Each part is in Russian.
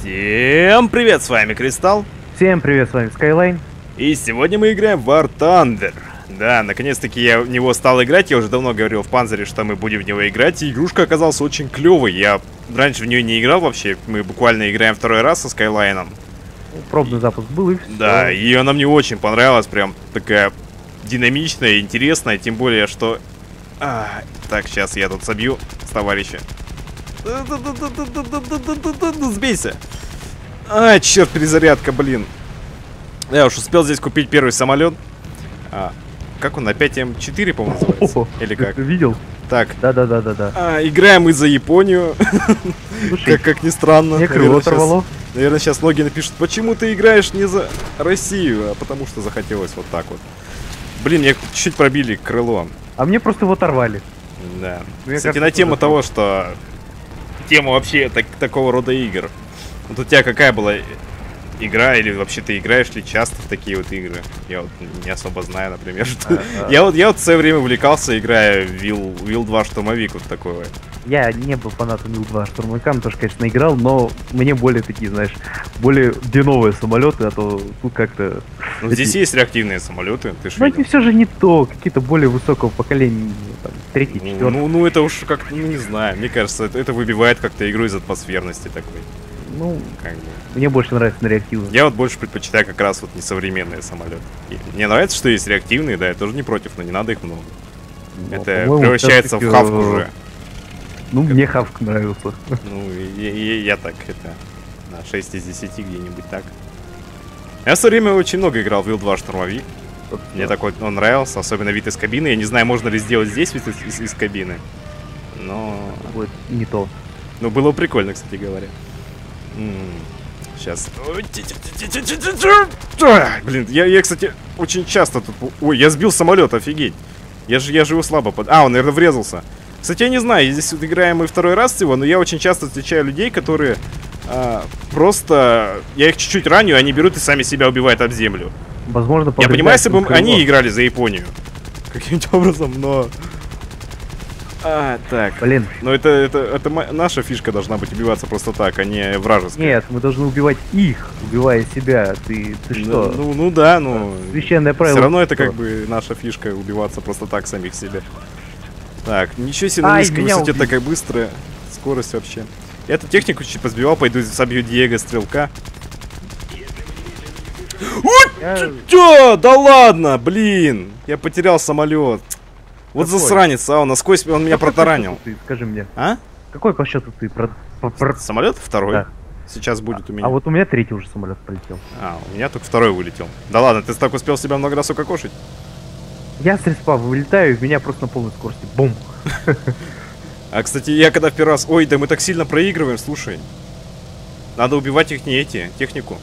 Всем привет, с вами Кристалл. Всем привет, с вами Skyline. И сегодня мы играем в War Thunder. Да, наконец-таки я в него стал играть. Я уже давно говорил в Панзере, что мы будем в него играть. И игрушка оказалась очень клевой. Я раньше в нее не играл вообще. Мы буквально играем второй раз со Скайлайном. Пробный запуск был и все. Да, и она мне очень понравилась. Прям такая динамичная, интересная. Тем более, что... А, так, сейчас я тут собью с товарища. Сбейся. А, черт, перезарядка, блин. Я уж успел здесь купить первый самолет. А, как он, опять М4, по-моему, называется? Или как? видел? Так, Да-да-да-да-да. играем мы за Японию. Как, как ни странно. мне крыло оторвало. Наверное, сейчас многие напишут, почему ты играешь не за Россию, а потому что захотелось вот так вот. Блин, мне чуть пробили крыло. А мне просто его оторвали. Да. Мне Кстати, на тему того, что тема вообще так- такого рода игр. Вот у тебя какая была игра, или вообще ты играешь ли часто в такие вот игры? Я вот не особо знаю, например, что... Я вот, я вот в свое время увлекался, играя в Will, Will 2 штурмовик вот такой вот. Я не был фанатом Ил-2 штурмовикам, тоже, конечно, играл, но мне более такие, знаешь, более диновые самолеты, а то тут как-то... Ну, Эти- здесь есть реактивные самолеты, ты ж Ну, это видел. все же не то, какие-то более высокого поколения, там, третий, Ну, четвертый. ну, ну, это уж как-то, ну, не знаю, мне кажется, это, это выбивает как-то игру из атмосферности такой, Ну, как бы. мне больше нравится на реактивном. Я вот больше предпочитаю как раз вот несовременные самолеты. И мне нравится, что есть реактивные, да, я тоже не против, но не надо их много. Но, это Ну, по-моему, превращается в хавку э, уже. Ну, мне хавк нравился. Ну, и- и я, так, это, на 6 из 10 где-нибудь так. Я в свое время очень много играл в Will 2 штурмовик. Мне такой он нравился, особенно вид из кабины. Я не знаю, можно ли сделать здесь вид из, из- из кабины. Но... Будет не то. Ну, было прикольно, кстати говоря. Сейчас. Блин, я, я, кстати, очень часто тут... Ой, я сбил самолет, офигеть. Я же, я же его слабо под... А, он, наверное, врезался. Кстати, я не знаю, здесь вот играем мы второй раз всего, но я очень часто встречаю людей, которые а, просто... Я их чуть-чуть раню, они берут и сами себя убивают об землю. Возможно, Я понимаю, если бы им они крыло. играли за Японию. Каким-то образом, но... А, так. Блин, Но это, это, это наша фишка должна быть убиваться просто так, а не вражеская. Нет, мы должны убивать их, убивая себя. Ты, ты что? Ну, ну да, ну... Священное правило. Все равно это как бы наша фишка убиваться просто так самих себе. Так, ничего себе, на Ай, низкой меня высоте убили. такая быстрая скорость вообще. Я эту технику чуть позбивал, пойду собью Диего Стрелка. Я-? Да ладно, блин! Я потерял самолет. Вот Какой? засранец, а он насквозь он меня Какой протаранил. Ты, скажи мне, А? какой по счету ты? Про, про- Самолет второй. Да. Сейчас будет у меня. А вот у меня третий уже самолет полетел. А, у меня только второй вылетел. Да ладно, ты так успел себя много раз укокошить? Я с респа вылетаю, и меня просто на полной скорости. Бум! А, кстати, я когда в первый раз... Ой, да мы так сильно проигрываем, слушай. Надо убивать их не эти, технику.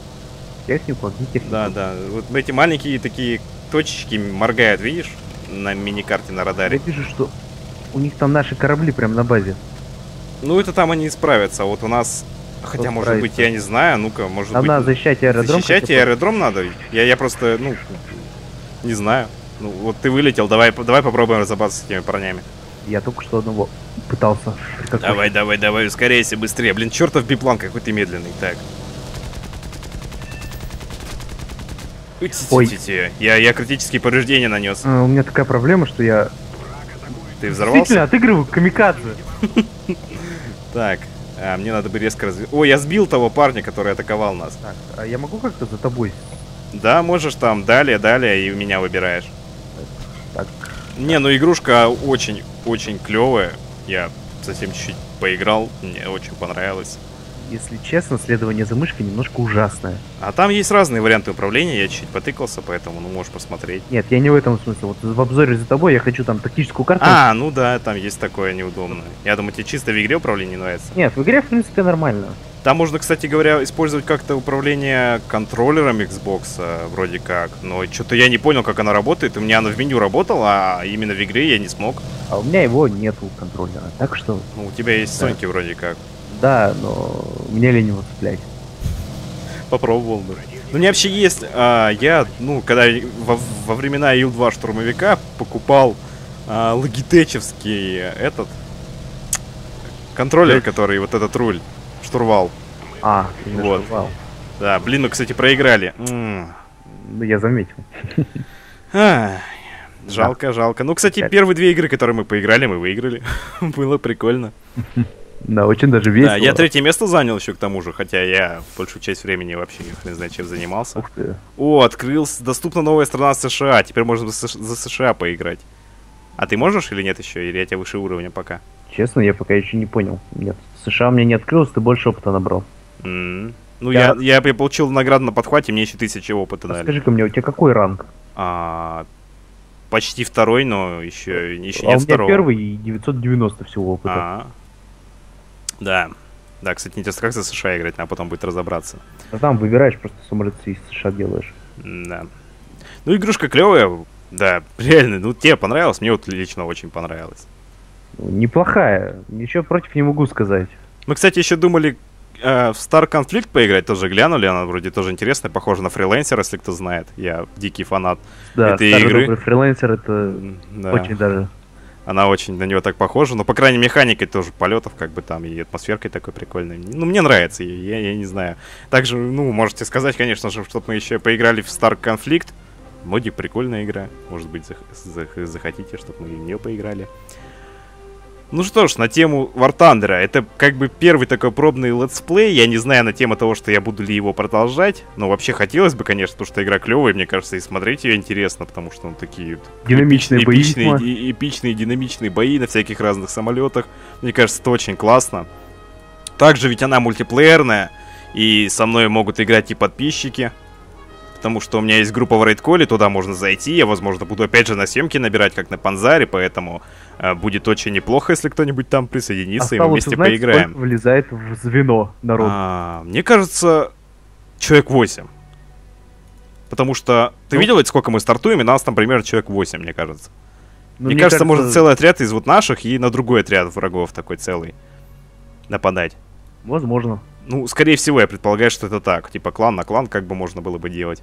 Технику, огни технику. Да, да. Вот эти маленькие такие точечки моргают, видишь? На миникарте на Я радаре. вижу, что у них там наши корабли прям на базе. Ну, это там они справятся. Вот у нас... Хотя, Кто может быть, справится? я не знаю. Ну-ка, может Нам быть... надо защищать аэродром. защищать аэродром надо? Я, я просто, ну... Не знаю. Ну, вот ты вылетел, давай, давай попробуем разобраться с этими парнями. Я только что одного пытался. Давай, давай, давай, ускоряйся быстрее. Блин, чертов биплан какой ты медленный. Так. Ой. Я, я критические повреждения нанес. А, У меня такая проблема, что я Ты действительно взорвался? отыгрываю камикадзе. Так. А, мне надо бы резко развить. Ой, я сбил того парня, который атаковал нас. Так, а я могу как-то за тобой? Да, можешь там далее, далее, и меня выбираешь. Не, ну игрушка очень-очень клевая. Я совсем чуть-чуть поиграл, мне очень понравилось. если честно, следование за мышкой немножко ужасное. А там есть разные варианты управления, я чуть-чуть потыкался, поэтому, ну, можешь посмотреть. Нет, я не в этом смысле. Вот в обзоре за тобой я хочу там тактическую карту. А, ну да, там есть такое неудобное. Я думаю, тебе чисто в игре управление нравится. Нет, в игре, в принципе, нормально. Там можно, кстати говоря, использовать как-то управление контроллером Xbox, э, вроде как. Но что-то я не понял, как она работает. У меня она в меню работала, а именно в игре я не смог. А у меня его нету контроллера. Так что, Ну, у тебя есть Да. Соньки вроде как. да, но мне лень его цеплять. Попробовал бы. Ну, у меня вообще есть... а, я, ну, когда во, во времена Ил-2 штурмовика покупал а, логитечевский этот контроллер, который вот этот руль, штурвал. А, именно Вот. штурвал. Да, блин, мы, кстати, проиграли. М. Ну, Я заметил. Жалко, жалко. Ну, кстати, первые две игры, которые мы поиграли, мы выиграли. Было прикольно. Да, очень даже весело. Да, я третье место занял еще к тому же, хотя я большую часть времени вообще не знаю, чем занимался. Ух ты. О, открылся, доступна новая страна США, теперь можно за США поиграть. А ты можешь или нет еще? Или я тебя выше уровня пока? Честно, я пока еще не понял. Нет, США мне не открылось, ты больше опыта набрал. М. Ну, Я- я, я, получил награду на подхвате, мне еще тысячи опыта А дали. Скажи-ка мне, у тебя какой ранг? А, почти второй, но еще, еще а у нет меня второго. первый и 990 всего опыта. А, да. Да, кстати, интересно, как за США играть, а потом будет разобраться. А там выбираешь, просто самолеты из США делаешь. Да. Ну, игрушка клевая, да, реально, ну, тебе понравилось, мне вот лично очень понравилось. Неплохая, ничего против не могу сказать. Мы, кстати, еще думали э, в Star Conflict поиграть, тоже глянули, она вроде тоже интересная, похожа на фрилансер, если кто знает. Я дикий фанат. Да, Этой старый игры. добрый фрилансер это Да. очень даже. Она очень на него так похожа, но, по крайней мере, механикой тоже полетов, как бы там, и атмосферкой такой прикольной. Ну, мне нравится, ее, я, я не знаю. Также, ну, можете сказать, конечно же, чтобы мы еще поиграли в Star Conflict. Модик прикольная игра. Может быть, зах- зах- захотите, чтобы мы в нее поиграли. Ну что ж, на тему War Thunder. Это как бы первый такой пробный летсплей. Я не знаю на тему того, что я буду ли его продолжать. Но вообще хотелось бы, конечно, потому что игра клевая. Мне кажется, и смотреть ее интересно, потому что ну, такие Динамичные бои, эпичные, видимо. ди- эпичные динамичные бои на всяких разных самолетах. Мне кажется, это очень классно. Также ведь она мультиплеерная, и со мной могут играть и подписчики. Потому что у меня есть группа в Рейдколе, туда можно зайти. Я, возможно, буду опять же на съемки набирать, как на Панзаре, поэтому э, будет очень неплохо, если кто-нибудь там присоединится, и мы вместе узнать, поиграем. влезает в звено народ. А, мне кажется, человек 8. Потому что ты Ну. видел, ведь сколько мы стартуем, и нас там примерно человек 8, мне кажется. Ну, мне, кажется, может целый отряд из вот наших и на другой отряд врагов такой целый нападать. Возможно. Ну, скорее всего, я предполагаю, что это так. Типа клан на клан как бы можно было бы делать.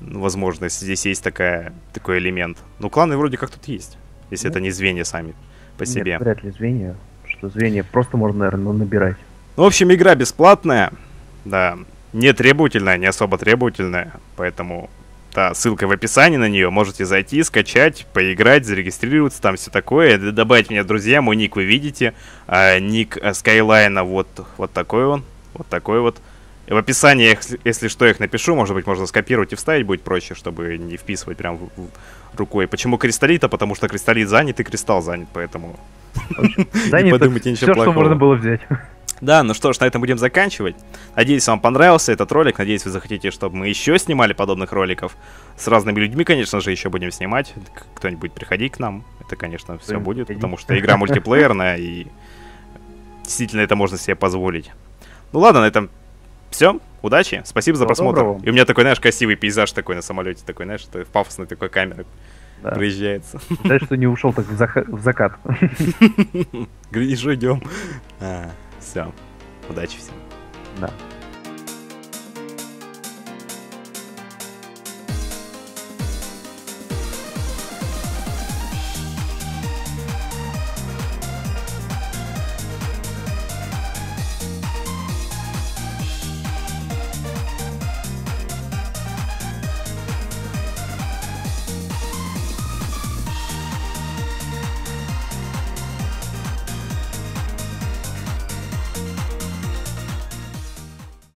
Ну, возможно, если здесь есть такая, такой элемент. Ну, кланы вроде как тут есть. Если Ну. это не звенья сами по Нет, себе. вряд ли звенья. Что звенья просто можно, наверное, набирать. Ну, в общем, игра бесплатная. Да, не требовательная, не особо требовательная. Поэтому, да, ссылка в описании на нее. Можете зайти, скачать, поиграть, зарегистрироваться, там все такое. Добавить меня друзья. Мой ник вы видите. А, ник Скайлайна вот, вот такой он. Вот такой вот. И в описании, я если что, их напишу. Может быть, можно скопировать и вставить будет проще, чтобы не вписывать прям рукой. Почему кристаллита? Потому что кристаллит занят и кристалл занят, поэтому... Нет, подумайте, ничего все, что плохого. можно было взять. Да, ну что ж, на этом будем заканчивать. Надеюсь, вам понравился этот ролик. Надеюсь, вы захотите, чтобы мы еще снимали подобных роликов. С разными людьми, конечно же, еще будем снимать. Кто-нибудь будет приходить к нам. Это, конечно, все будет, потому что игра мультиплеерная, и действительно это можно себе позволить. Ну ладно, на этом все. Удачи, спасибо за Всего просмотр. доброго. И у меня такой, знаешь, красивый пейзаж такой на самолете, такой, знаешь, это пафосной такой камеры Да. проезжается. Жаль, что не ушел так в, заха- в закат. Говоришь, идем. все. Удачи всем. Да.